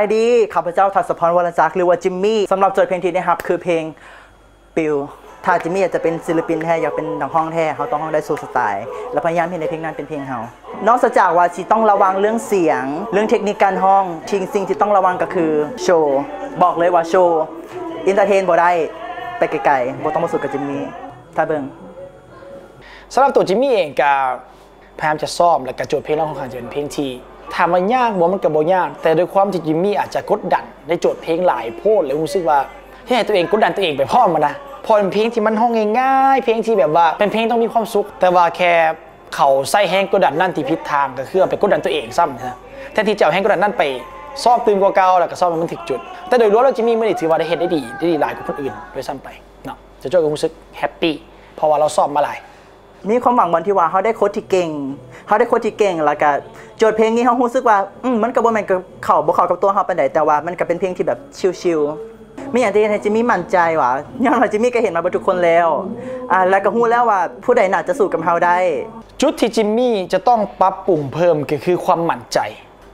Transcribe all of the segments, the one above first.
สบายดี ข้าพเจ้าทัศพรวรจักรหรือว่าจิมมี่สำหรับโจทย์เพลงที่ได้รับ คือเพลงปิว ถ้าจิมมี่อยากจะเป็นศิลปินแท้อยากเป็นนักห้องแท้เขาต้องห้องได้สูสไตล์ และพยายามให้ในเพลงนั้นเป็นเพลงเฮานอกจากว่าที่ต้องระวังเรื่องเสียง เรื่องเทคนิคการห้องทิ้งสิ่งที่ต้องระวังก็คือโชว์บอกเลยว่าโชว์ entertain บ่ได้ไปไกลๆบ่ต้องมาสุดกับจิมมี่ถ้าเบิ่งสำหรับตัวจิมมี่เองก็พยายามจะซ้อมและกระโจทย์เพลงเราค่อนข้างจะเป็นเพลงที่ ถามว่ายากบ่มันก็บ่ยาก แต่ด้วยความที่จิมมี่อาจจะกดดันในโจทย์เพลงหลายโพดเลยรู้สึกว่าที่ให้ตัวเองกดดันตัวเองไปพร้อมมานะพอเป็นเพลงที่มันห้องง่ายๆเพลงที่แบบว่าเป็นเพลงต้องมีความสุข แต่ว่าแค่เขาใส่แห้งกดดันนั่นที่ผิดทางก็คือไปกดดันตัวเองซ้ำนะแทนที่จะเอาแห้งกดดันนั่นไปซ้อมตื่นกว่าเก่าแล้วก็ซ้อมมันถึกจุด แต่โดยรวมแล้วจิมมี่ไม่ได้ถือว่าได้เฮ็ดได้ดีได้ดีหลายกว่าคนอื่นด้วยซ้ำไปเนาะจะโจ้ก็รู้สึกแฮปปี้เพราะว่าเราซ้อมมาหลาย มีความหวังบนที่ว่าเขาได้โค้ชที่เก่งเขาได้โค้ชที่เก่งแล้วก็โจทย์เพลงนี้เขารู้สึกว่าอืมมันก็บ่แม่นกับเข้าบ่เข้ากับตัวเขาไปานแต่ว่ามันก็เป็นเพลงที่แบบชิลๆไม่อย่างที่ให้จิมมี่มั่นใจว่าย้อนว่าจิมมี่ก็เห็นมาบทุกคนแล้วอ่าแล้วก็ฮู้แล้วว่าผู้ใดน่าจะสู้กับเขาได้ จุดที่จิมมี่จะต้องปรับปรุงเพิ่มก็คือความมั่นใจ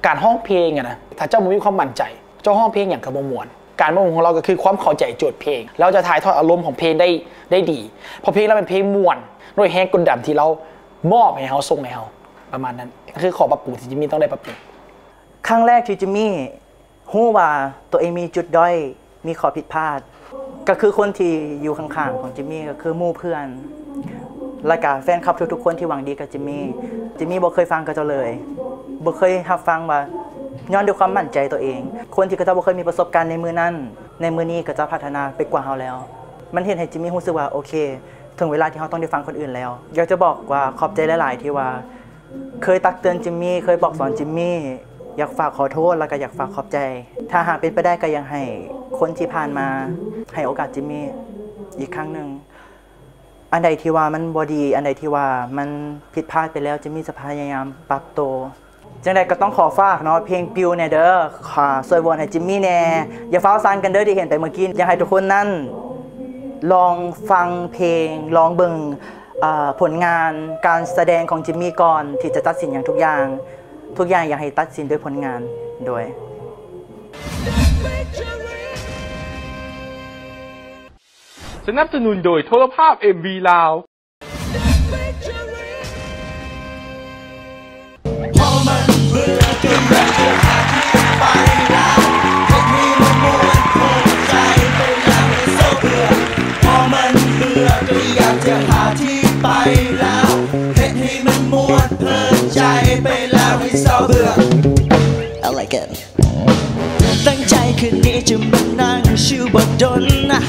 การห้องเพลงอะนะถ้าเจ้าบ่มีความมั่นใจ เจ้าห้องเพลงอย่างกระบมวน การมวนของเราก็คือความเข้าใจโจทย์เพลง เราจะถ่ายทอดอารมณ์ของเพลงได้ได้ดี เพอเพลงเราเป็นเพลงม่วนด้วยแฮงกดดันที่เรามอบให้เขาส่งให้เขาประมาณนั้นคือขอปรับปรุงที่จิมมี่ต้องได้ปรับปรุงครั้งแรกที่จิมมี่ฮู้ว่าตัวเองมีจุดด้อยมีข้อผิดพลาด ก็คือคนที่อยู่ข้างๆของจิมมี่ก็คือมู่เพื่อนและก็แฟนคลับทุกๆคนที่หวังดีกับจิมมี่จิมมี่บ่เคยฟังกับเจ้าเลยบ่เคยรับฟังว่า ย้อนด้วยความมั่นใจตัวเอง คนที่ก็จะบ่เคยมีประสบการณ์ในมือนั้น ในมือนี้ก็จะพัฒนาไปกว่าเฮาแล้ว มันเห็นให้จิมมี่รู้สึกว่าโอเค ถึงเวลาที่เฮาต้องได้ฟังคนอื่นแล้ว อยากจะบอกว่าขอบใจหลาย ๆ ที่ว่า เคยตักเตือนจิมมี่เคยบอกสอนจิมมี่อยากฝากขอโทษแล้วก็อยากฝากขอบใจ ถ้าหากเป็นไปได้ก็ยังให้คนที่ผ่านมา ให้โอกาสจิมมี่อีกครั้งหนึ่งอันใดที่ว่ามันบอดี อันใดที่ว่ามันผิดพลาดไปแล้วจิมมี่จะพยายามปรับตัว จังใดก็ต้องขอฝากเนาะเพลงปิวเนี่ยเด้อขอสวยวอนให้จิมมี่แน่อย่าฟ้าวซันกันเด้อที่เห็นไปเมื่อกี้อยากให้ทุกคนนั่นลองฟังเพลงลองเบิ่งเอ่อผลงานการแสดงของจิมมี่ก่อนที่จะตัดสินอย่างทุกอย่าง ทุกอย่างอยากให้ตัดสินด้วยผลงานโดยสนับสนุนโดยโทรภาพ MV ลาว พอมันเบื่อก็อยากจะหาที่ไปแล้วเฮ็ดให้มันมวนเพลินใจไปแล้วให้เศร้าเบื่อ I like it ตั้งใจคืนนี้จะมานั่งชิวบนดนนะ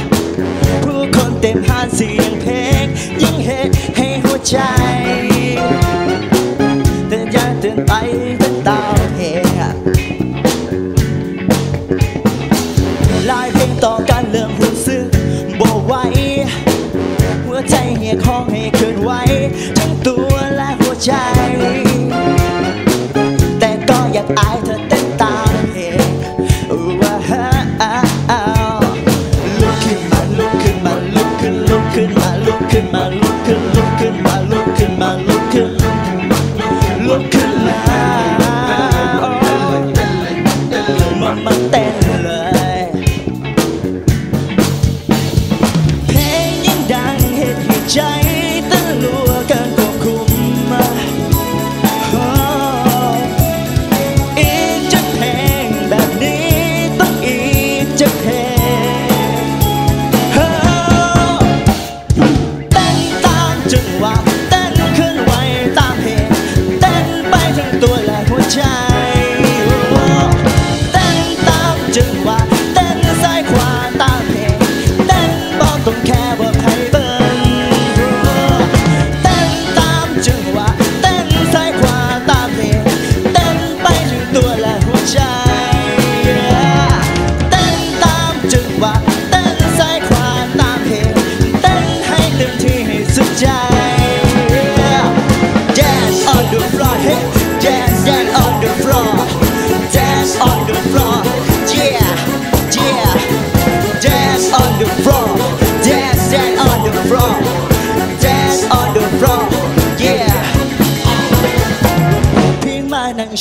ผู้คนเต็มห้านเสียงเพลงยิ่งเฮ็ดให้หัวใจ นม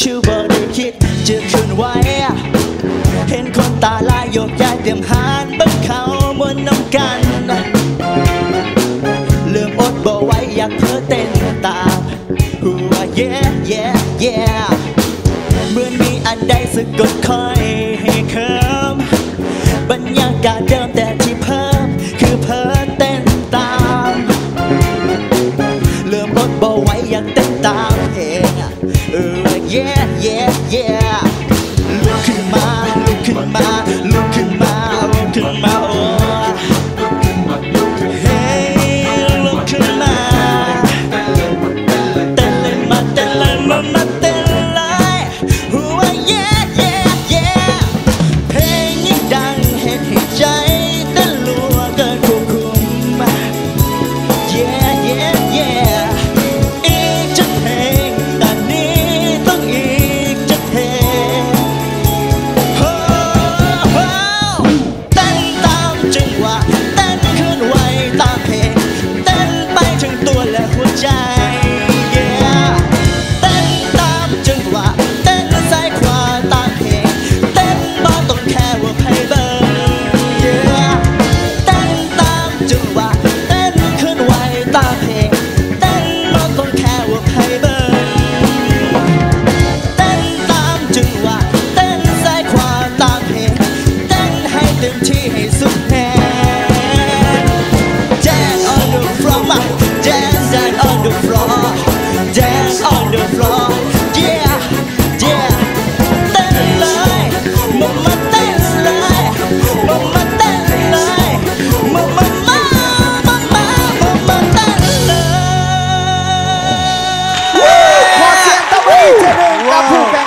ชิวบอได้คิดจะคืนไว้ เห็นคนตาลายโยกย้ายเตรียมหานเบนเขามวนน้ำกันเลืมอดบ่ไว้อยากเพ้อเต้นตามหัวเย้เย้เย้เหมือนมีอันใดสะกดคอย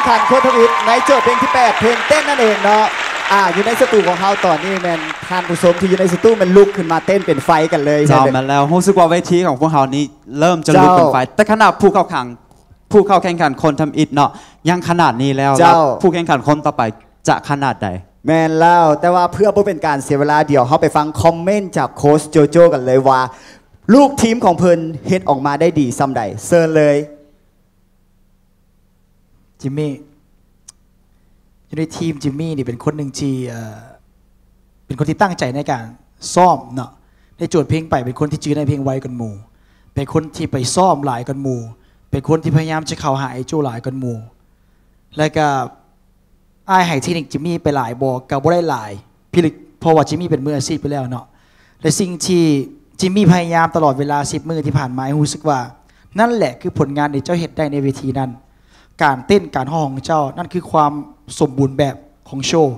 ผู้แข่งขันโคตรทวิตในโจทย์เพลงที่ 8 เพลงเต้นนั่นเองเนาะอ่าอยู่ในสตูของเขาตอนนี้แมนท่านผู้ชมที่อยู่ในสตูมันลุกขึ้นมาเต้นเป็นไฟกันเลยเจ้าใช่ไหมมาแล้วรู้สึกว่าเวทีของพวกเขานี้เริ่มจะลุกเป็นไฟ แต่ขนาดผู้เข้าแข่งผู้เข้าแข่งขันคนทำอิฐเนาะยังขนาดนี้แล้วแล้วผู้แข่งขันคนต่อไปจะขนาดใดแมนแล้วแต่ว่าเพื่อบ่เป็นการเสียเวลาเดี๋ยวเขาไปฟังคอมเมนต์จากโค้ชโจโจกันเลยว่า ลูกทีมของเพิ่นเฮ็ดออกมาได้ดีซ้ำใดเซิร์นเลย จิมมี่อยู่ในทีมจิมมี่นี่เป็นคนหนึ่งที่เป็นคนที่ตั้งใจในการซ่อมเนาะในโจทย์เพลงไปเป็นคนที่จื้อในเพลงไวกันหมู่ เป็นคนที่ไปซ่อมหลายกันหมู่ เป็นคนที่พยายามจะเข้าหาไอ้โจหลายกันหมู่ แล้วก็ไอ้ายห้เทคนิคจิมมี่ไปหลายบอกกับบ่ได้หลายพี่ลิกเพราะว่าจิมมี่เป็นมืออาชีพไปแล้วเนาะและสิ่งที่จิมมี่พยายามตลอดเวลา10มือที่ผ่านมาให้รู้สึกว่า นั่นแหละคือผลงานที่เจ้าเห็ดได้ในเวทีนั้น การเต้นการห้องของเจ้า นั่นคือความสมบูรณ์แบบของโชว์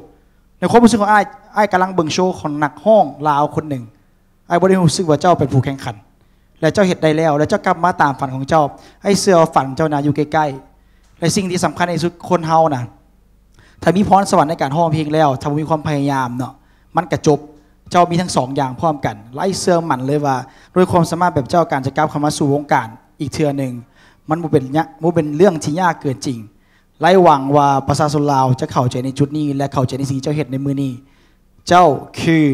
ในความรู้สึกของไอ้ายอ้กำลังเบิ่งโชว์ของนักห้องลาวคนหนึ่งไอ้บ่ได้รู้สึกว่าเจ้าเป็นผู้แข่งขัน และเจ้าเห็ดได้แล้ว และเจ้ากลับมาตามฝันของเจ้า ไอ้เสื้อฝันเจ้านาอยู่ใกล้ๆและสิ่งที่สำคัญที่สุดคนเฮานะถ้ามีพรสวรรค์ในการห้องเพลงแล้วถ้ามีความพยายามเนาะมันกระจบเจ้ามีทั้งสองอย่างพร้อมกันอ้ายเชื่อมั่นเลยว่าด้วยความสามารถแบบเจ้าการจะก้าวเข้ามาสู่วงการอีกเทือหนึ่ง มันบ่เป็นยะบ่เป็นเรื่องที่ยากเกินจริงอ้ายหวังว่าประชาชนลาวจะเข้าใจในจุดนี้ และเข้าใจในสิ่งที่เจ้าเห็นในมือนี้ เจ้าคือ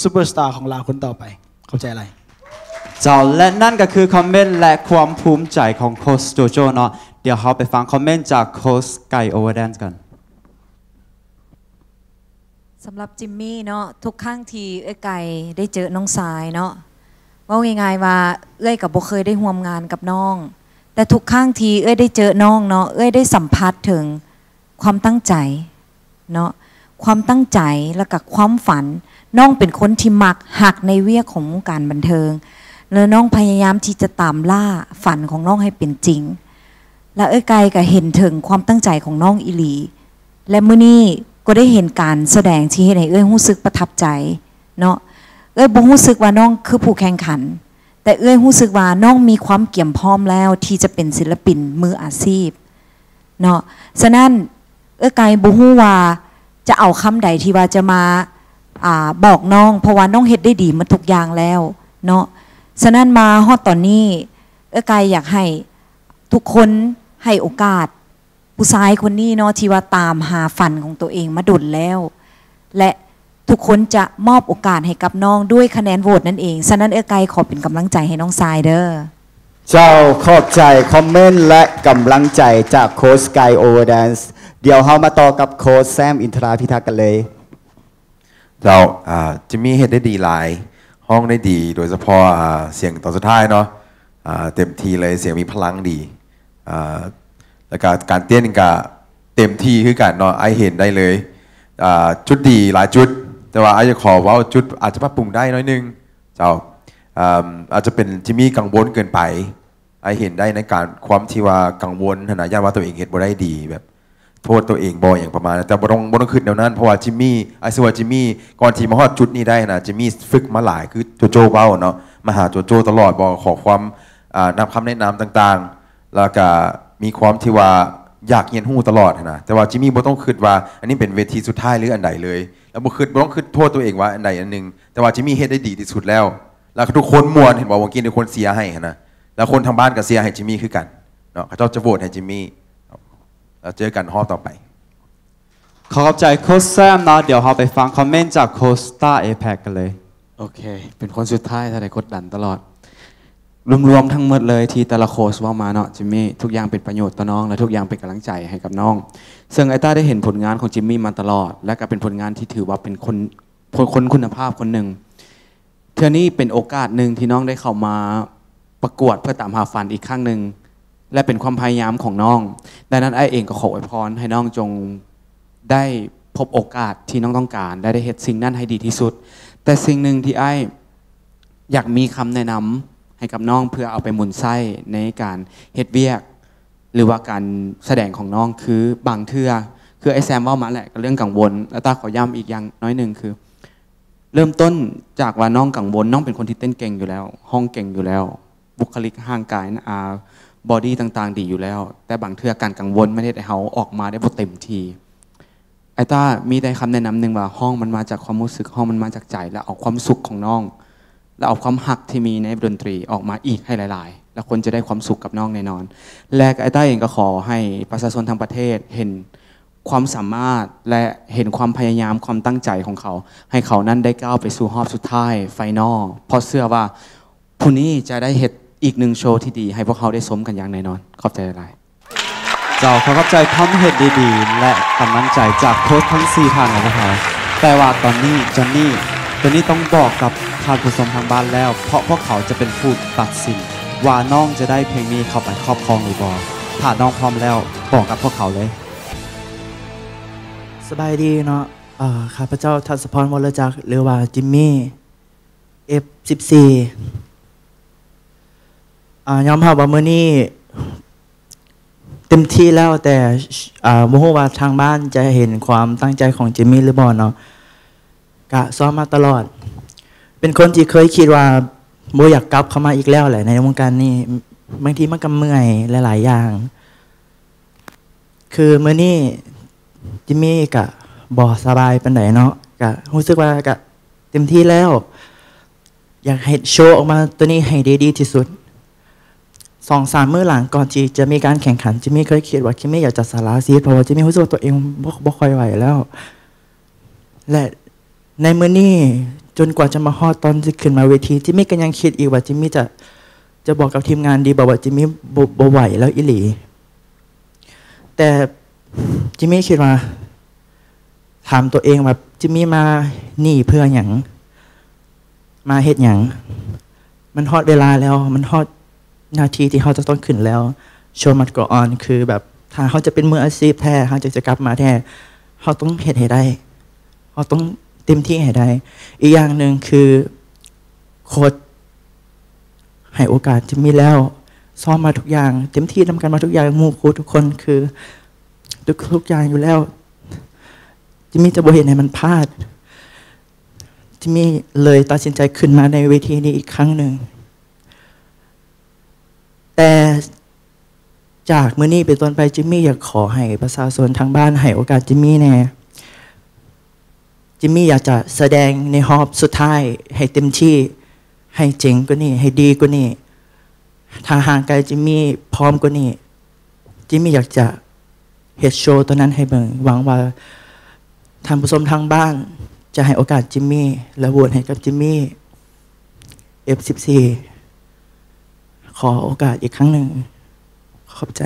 ซูเปอร์สตาร์ของลาวคนต่อไป เข้าใจอะไรเจ้าและนั่นก็คือคอมเมนต์และความภูมิใจของโค้ชโจโจเนาะเดี๋ยวเราไปฟังคอมเมนต์จากโค้ชไก่โอเวอร์แดนซ์กันสำหรับจิมมี่เนาะทุกครั้งที่เอ้ยไก่ได้เจอน้องสายเนาะว่าง่ายๆว่าเอ้ยกับบ่เคยได้ร่วมงานกับน้อง แต่ทุกครั้งทีเอ้ยได้เจอน้องเนาะเอ้ยได้สัมผัสถึงความตั้งใจเนาะความตั้งใจแล้วก็ความฝัน น้องเป็นคนที่มักหักในเวียของวงการบันเทิง แล้วน้องพยายามที่จะตามล่าฝันของน้องให้เป็นจริง และเอ้ยไก่ก็เห็นถึงความตั้งใจของน้องอิหลี และมื้อนี้ก็ได้เห็นการแสดงที่ให้เอ้ยรู้สึกประทับใจเนาะเอ้ยบ่รู้สึกว่าน้องคือผู้แข่งขัน แต่เอื้อยรู้สึกว่าน้องมีความเกี่ยมพร้อมแล้วที่จะเป็นศิลปินมืออาชีพเนาะฉะนั้นเอ้ยไกบ่ฮู้ว่าจะเอาคำใดที่ว่าจะมาอาบอกน้องเพราะว่าน้องเฮ็ดได้ดีมาทุกอย่างแล้วเนาะฉะนั้นมาฮอดตอนนี้ เอ้ยไกอยากให้ทุกคนให้โอกาสผู้ชายคนนี้เนาะที่ว่าตามหาฝันของตัวเองมาดนแล้ว และ ทุกคนจะมอบโอกาสให้กับน้องด้วยคะแนนโหวตนั่นเอง ฉะนั้นเออไกขอเป็นกำลังใจให้น้องทรายเด้อ เจ้าขอบใจคอมเมนต์และกำลังใจจากโค้ชไกโอเวอร์แดนซ์เดี๋ยวเรามาต่อกับโค้ชแซมอินทราพิทักษ์กันเลย เจ้าอ่าจิมมี่เฮ็ดได้ดีหลาย ห้องได้ดีโดยเฉพาะอ่าเสียงตอนสุดท้ายเนาะอ่าเต็มที่เลยเสียงมีพลังดีอ่าแล้วก็การเต้นก็เต็มที่คือกันเนาะไอเห็นได้เลยอ่าจุดดีหลายจุด แต่ว่าไอจจะขอว่าจุดอาจจะปรับปรุงได้น้อยนึงเจ้าอาจจะเป็นจิมมี่กังวลเกินไปไอเห็นได้ในการความที่ว่ากังวลขนาดย่านว่าตัวเองเห็นบ่ได้ดีแบบโทษตัวเองบ่อย่างประมาณแต่บ่ต้องบ่ต้องคิดแนวนั้นเพราะว่าจิมมี่ไอ้สิว่าจิมมี่ก่อนที่มาฮอดจุดนี้ได้นะจิมมี่ฝึกมาหลายคือโจโจเว้าเนาะมาหาโจโจตลอดบอกขอความนำคำแนะนำต่างๆ แล้วก็มีความที่ว่า อยากเรียนรู้ตลอดนะแต่ว่าจิมมี่บ่ต้องคิดว่า อันนี้เป็นเวทีสุดท้ายหรืออันใดเลย แล้วบ่คิดบ่ต้องคิดโทษตัวเองว่าอันใดอันหนึงแต่ว่าจิมมี่เฮ็ดได้ดีที่สุดแล้ว แล้วก็ทุกคนม่วนเห็นบอกว่าเมื่อกี้ทุกคนเสียให้นะแล้วคนทางบ้านก็เสียให้จิมมี่คือกันเนาะเขาเจ้าจะโหวตให้จิมมี่แล้วเจอกันรอบต่อไป ขอขอบใจโค้ชแซมเนาะเดี๋ยวเราไปฟังคอมเมนต์จากโค้ชต้าเอแพกันเลย โอเค เป็นคนสุดท้ายถ้าได้กดดันตลอด รวมๆทั้งหมดเลยที่แต่ละโค้ชว่ามาเนาะจิมมี่ทุกอย่างเป็นประโยชน์ต่อน้อง และทุกอย่างเป็นกำลังใจให้กับน้อง ซึ่งไอต้าได้เห็นผลงานของจิมมี่มาตลอด และก็เป็นผลงานที่ถือว่าเป็นคนคนคนคุณภาพคนหนึ่งเทื่อนี้เป็นโอกาสหนึ่งที่น้องได้เข้ามาประกวดเพื่อตามหาฝันอีกครั้งหนึ่งและเป็นความพยายามของน้อง ดังนั้นไอเองก็ขออวยพรให้น้องจงได้พบโอกาสที่น้องต้องการได้ได้เห็นสิ่งนั้นให้ดีที่สุด แต่สิ่งหนึ่งที่ไออยากมีคำแนะนำ ให้กับน้องเพื่อเอาไปหมุนไส้ในการเฮ็ดเวียก หรือว่าการแสดงของน้องคือบางเทื่อคือไอแซมว่ามาแหละก็เรื่องกังวลแล้วตาขอย้ำอีกอย่างน้อยหนึ่งคือ เริ่มต้นจากว่าน้องกังวลน้องเป็นคนที่เต้นเก่งอยู่แล้ว ห้องเก่งอยู่แล้ว บุคลิกห่างกายนะอาบอดี้ต่างๆ ดีอยู่แล้ว แต่บางเทื่อการกังวลไม่ได้ให้เขาออกมาได้บ่เต็มทีไอ้ต้ามีได้คำแนะนำหนึ่งว่าห้องมันมาจากความรู้สึกห้องมันมาจากใจและเอาความสุขของน้อง และเอาความหักที่มีในดนตรีออกมาอีกให้หลาย ๆ แล้วคนจะได้ความสุขกับน้องแน่นอน และไอ้ใต้เองก็ขอให้ประชาชนทั้งประเทศเห็นความสามารถและเห็นความพยายามความตั้งใจของเขา ให้เขานั้นได้ก้าวไปสู่รอบสุดท้ายไฟนอลเพราะเชื่อว่าผู้นี้จะได้เห็นอีกหนึ่งโชว์ที่ดี ให้พวกเขาได้สมกันอย่างแน่นอนขอบใจหลายเจ้าขอขอบใจคำเหตุดีๆ และกำลังใจจากโค้ชทั้ง4ท่านของพวกเขาแต่ว่าตอนนี้จอนนี่ตอนนี้ต้องบอกกับ ท่านผู้ชมทางบ้านแล้ว เพราะพวกเขาจะเป็นผู้ตัดสินว่าน้องจะได้เพลงนี้เข้าไปครอบครองหรือบ่ถ้าน้องพร้อมแล้วบอกกับพวกเขาเลย สบายดีเนาะอ่าข้าพเจ้าทัศพรวรจักรหรือว่าจิมมี่ F14 อ่ายอมรับว่ามื้อนี้เต็มที่แล้วแต่อ่าบ่ฮู้ว่าทางบ้านจะเห็นความตั้งใจของจิมมี่หรือบ่เนาะกะซ้อมมาตลอด เป็นคนที่เคยคิดว่าบ่อยากกลับเข้ามาอีกแล้วแหละในวงการนี้บางทีมันก็เมื่อยหลาย ๆ อย่าง คือเมื้อนี้จิมมี่กะบอสบายปันไหนเนาะกะรู้สึกว่ากะเต็มที่แล้ว อยากให้โชว์ออกมาตัวนี้ให้ด้ดีที่สุดสองสามมื้อหลังก่อนที่จะมีการแข่งขันจิมมี่เคยคิดว่าจิมมี่อยากจะสาระซีดเพราะว่าจิมมี่รู้สึกว่าตัวเองบ่บ่ค่อยไหวแล้ว และในมื้อนี้ จนกว่าจะมาฮอดตอนที่ขึ้นมาเวทีจิมมี่ก็ยังคิดอีกว่าจิมมี่จะจะบอกกับทีมงานดีบอกว่าจิมมี่บ่บ่ไหวแล้วอีหลี แต่จิมมี่คิดว่าถามตัวเองว่าจิมมี่มานี่เพื่ออย่างมาเฮ็ดอย่างมันฮอดเวลาแล้ว มันฮอดนาทีที่เขาจะต้องขึ้นแล้วโชว์มัดกรออนคือแบบถ้าเขาจะเป็นมืออาชีพแท้เขาจะจะกลับมาแท้เขาต้องเฮ็ดให้ได้เขาต้อง เต็มที่ให้ได้ อีกอย่างหนึ่งคือโค้ดให้โอกาสจิมมี่แล้ว ซ้อมมาทุกอย่าง เต็มที่ทำกันมาทุกอย่างมูครูทุกคนคือทุกทุกอย่างอยู่แล้วจิมมี่จะบ่เห็นให้มันพลาดจิมมี่เลยตัดสินใจขึ้นมาในเวทีนี้อีกครั้งหนึ่ง แต่จากเมื้อนี้เป็นต้นไปจิมมี่อยากขอให้ประชาชนทางบ้านให้โอกาสจิมมี่แน่ จิมมี่อยากจะแสดงในฮอบสุดท้าย ให้เต็มที่ให้เจ๋งกว่านี้ ให้ดีกว่านี้ถ้าห่างไกลจิมมี่พร้อมกว่านี้จิมมี่อยากจะเฮดโชว์ตัวนั้นให้เบิ่งหวังว่าท่านผู้ชมทางบ้าน จะให้โอกาสจิมมี่และโหวตให้กับจิมมี่ F14 ขอโอกาสอีกครั้งหนึ่งขอบใจ